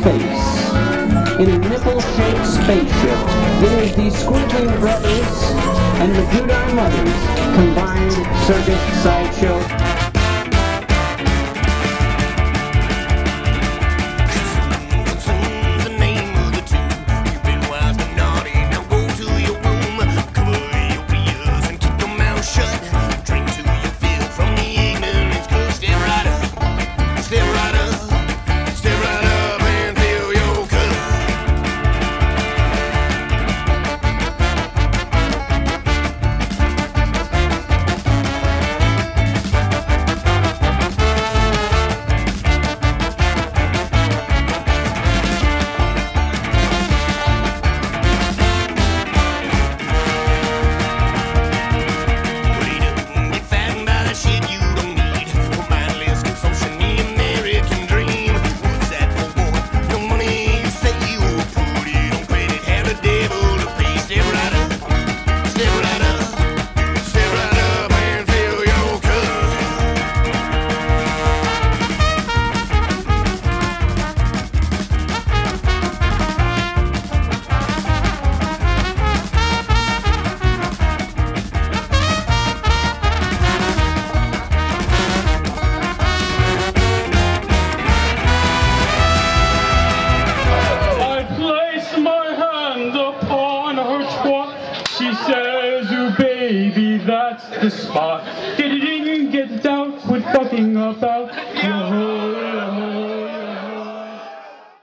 space. In a nipple-shaped spaceship, it is the Squidling Brothers and the Madoodi Mothers combined circus sideshow. she says, "Ooh, baby, that's the spot. Did it even get it out, quit fucking about.